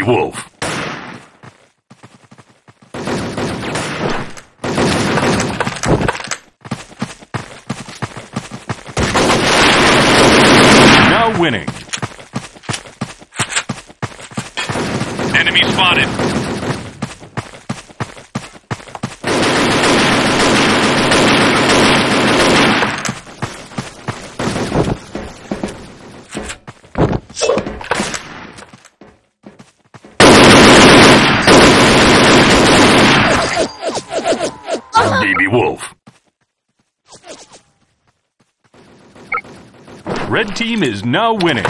Baby Wolf. Now winning. Enemy spotted. Baby Wolf. Red team is now winning.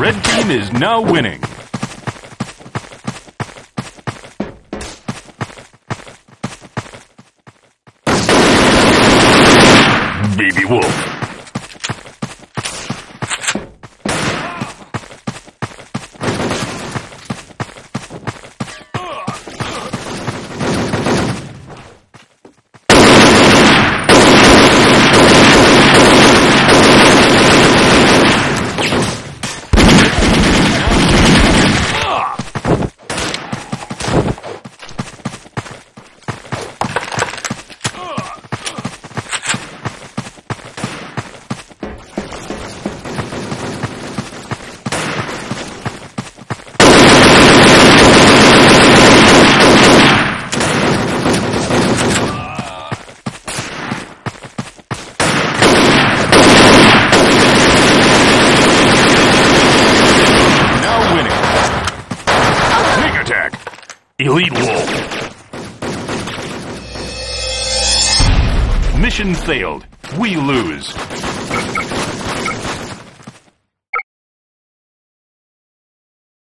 Red team is now winning. Baby Wolf. Now winning. Sneak attack. Elite Wolf. Mission failed. We lose.